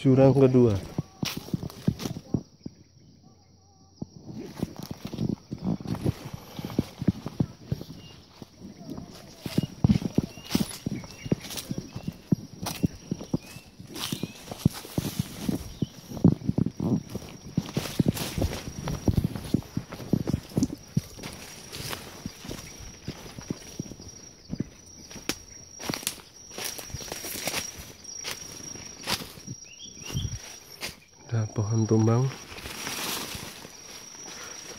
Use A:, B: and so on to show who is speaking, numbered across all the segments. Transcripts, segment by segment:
A: Jurang kedua. Ada pohon tumbang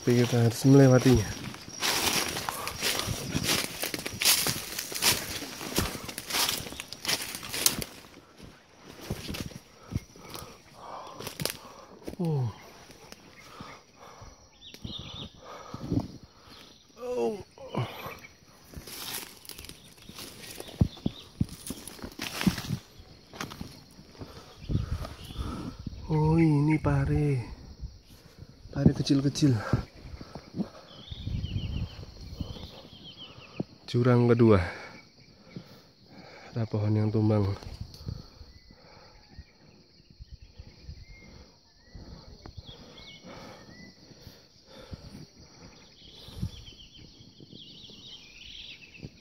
A: tapi kita harus melewatinya oh. Oh ini pare. Pare kecil-kecil. Jurang kedua. Ada pohon yang tumbang